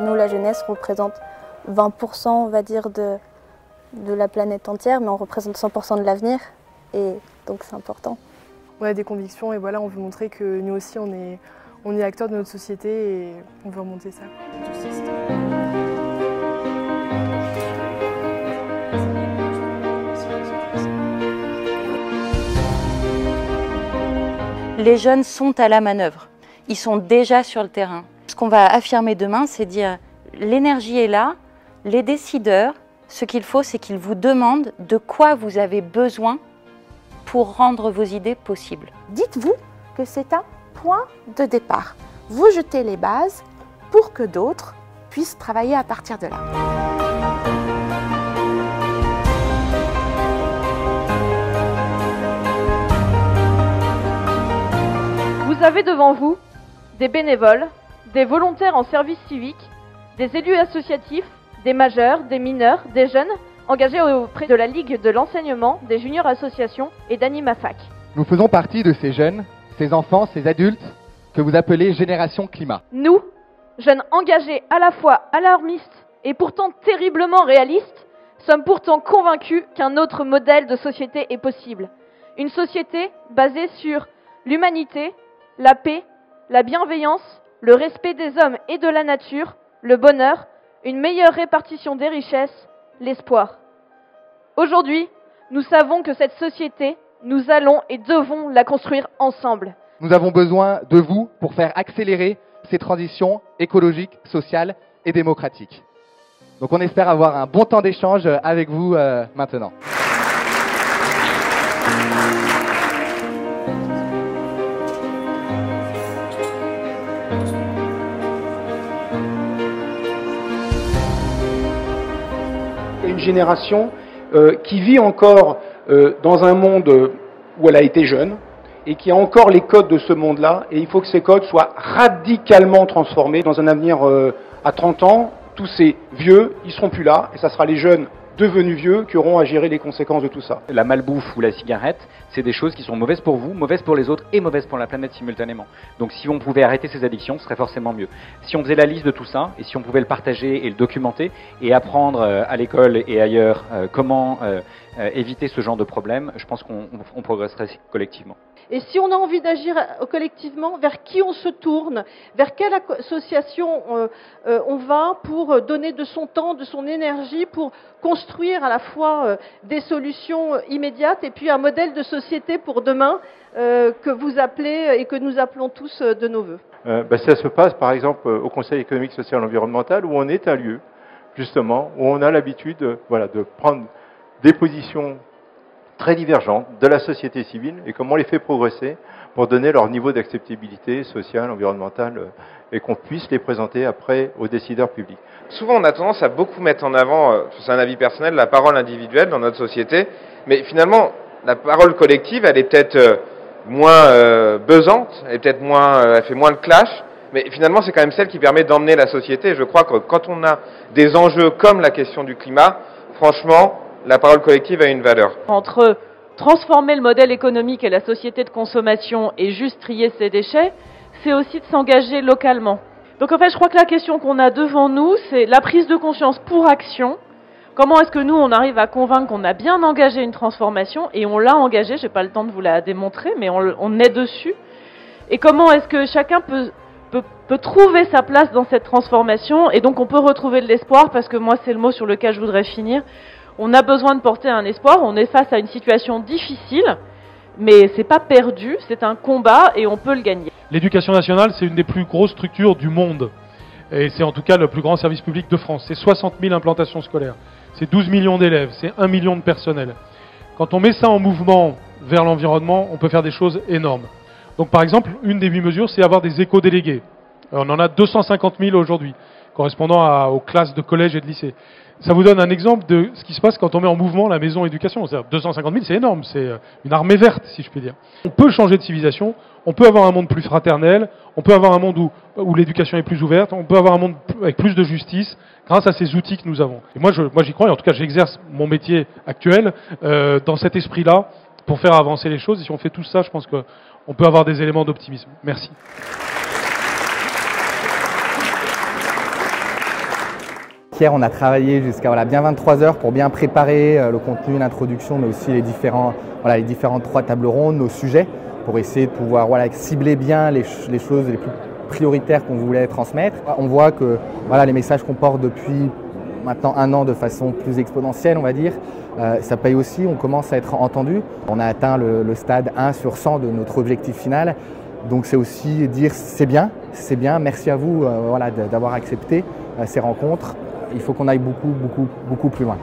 Nous, la jeunesse, représente 20%, on va dire, de, de la planète entière, mais on représente 100% de l'avenir, et donc c'est important. On a des convictions et voilà, on veut montrer que nous aussi, on est, on est acteurs de notre société et on veut remonter ça. Les jeunes sont à la manœuvre, ils sont déjà sur le terrain. Ce qu'on va affirmer demain, c'est dire l'énergie est là, les décideurs, ce qu'il faut, c'est qu'ils vous demandent de quoi vous avez besoin pour rendre vos idées possibles. Dites-vous que c'est un point de départ. Vous jetez les bases pour que d'autres puissent travailler à partir de là. Vous avez devant vous des bénévoles, des volontaires en service civique, des élus associatifs, des majeurs, des mineurs, des jeunes engagés auprès de la Ligue de l'enseignement, des juniors associations et d'AnimaFac. Nous faisons partie de ces jeunes, ces enfants, ces adultes que vous appelez Génération Climat. Nous, jeunes engagés à la fois alarmistes et pourtant terriblement réalistes, sommes pourtant convaincus qu'un autre modèle de société est possible. Une société basée sur l'humanité, la paix, la bienveillance, le respect des hommes et de la nature, le bonheur, une meilleure répartition des richesses, l'espoir. Aujourd'hui, nous savons que cette société, nous allons et devons la construire ensemble. Nous avons besoin de vous pour faire accélérer ces transitions écologiques, sociales et démocratiques. Donc on espère avoir un bon temps d'échange avec vous euh, maintenant. Une génération euh, qui vit encore euh, dans un monde où elle a été jeune et qui a encore les codes de ce monde-là. Et il faut que ces codes soient radicalement transformés dans un avenir euh, à 30 ans. Tous ces vieux, ils seront plus là et ça sera les jeunes devenus vieux qui auront à gérer les conséquences de tout ça. La malbouffe ou la cigarette, c'est des choses qui sont mauvaises pour vous, mauvaises pour les autres et mauvaises pour la planète simultanément. Donc si on pouvait arrêter ces addictions, ce serait forcément mieux. Si on faisait la liste de tout ça et si on pouvait le partager et le documenter et apprendre euh, à l'école et ailleurs euh, comment euh, éviter ce genre de problème, je pense qu'on on progresserait collectivement. Et si on a envie d'agir collectivement, vers qui on se tourne Vers quelle association euh, euh, on va pour donner de son temps, de son énergie, pour construire à la fois euh, des solutions immédiates et puis un modèle de société pour demain que vous appelez et que nous appelons tous de nos voeux. Ben, Ça se passe par exemple au Conseil économique, social et environnemental où on est un lieu justement où on a l'habitude voilà, de prendre des positions très divergentes de la société civile et comment on les fait progresser pour donner leur niveau d'acceptabilité sociale, environnementale euh, et qu'on puisse les présenter après aux décideurs publics. Souvent, on a tendance à beaucoup mettre en avant, euh, c'est un avis personnel, la parole individuelle dans notre société, mais finalement, la parole collective, elle est peut-être euh, moins besante, elle peut-être moins, elle fait moins de clash, mais finalement, c'est quand même celle qui permet d'emmener la société. Je crois que quand on a des enjeux comme la question du climat, franchement, la parole collective a une valeur. Entre transformer le modèle économique et la société de consommation et juste trier ses déchets, c'est aussi de s'engager localement. Donc en fait, je crois que la question qu'on a devant nous, c'est la prise de conscience pour action. Comment est-ce que nous, on arrive à convaincre qu'on a bien engagé une transformation et on l'a engagée, je n'ai pas le temps de vous la démontrer, mais on, on est dessus. Et comment est-ce que chacun peut, peut, peut, trouver sa place dans cette transformation et donc on peut retrouver de l'espoir parce que moi, c'est le mot sur lequel je voudrais finir on a besoin de porter un espoir, on est face à une situation difficile, mais c'est pas perdu, c'est un combat et on peut le gagner. L'éducation nationale, c'est une des plus grosses structures du monde. Et c'est en tout cas le plus grand service public de France. C'est 60 000 implantations scolaires. C'est 12 millions d'élèves. C'est 1 million de personnel. Quand on met ça en mouvement vers l'environnement, on peut faire des choses énormes. Donc par exemple, une des huit mesures, c'est avoir des éco-délégués. On en a 250 000 aujourd'hui. correspondant aux classes de collège et de lycée. Ça vous donne un exemple de ce qui se passe quand on met en mouvement la maison éducation. C'est-à-dire 250 000, c'est énorme, c'est euh, une armée verte, si je puis dire. On peut changer de civilisation, on peut avoir un monde plus fraternel, on peut avoir un monde où, où l'éducation est plus ouverte, on peut avoir un monde avec plus de justice grâce à ces outils que nous avons. Et moi, je, moi, j'y crois, et en tout cas, j'exerce mon métier actuel euh, dans cet esprit-là pour faire avancer les choses. Et si on fait tout ça, je pense qu'on peut avoir des éléments d'optimisme. Merci. On a travaillé jusqu'à voilà, bien 23 heures pour bien préparer euh, le contenu, l'introduction, mais aussi les, différentes trois tables rondes, nos sujets, pour essayer de pouvoir voilà, cibler bien les, choses les plus prioritaires qu'on voulait transmettre. On voit que voilà, les messages qu'on porte depuis maintenant un an de façon plus exponentielle, on va dire, euh, ça paye aussi, on commence à être entendu. On a atteint le, stade 1 sur 100 de notre objectif final. Donc c'est aussi dire c'est bien, c'est bien, merci à vous euh, voilà, d'avoir accepté ces rencontres il faut qu'on aille beaucoup, beaucoup, beaucoup plus loin.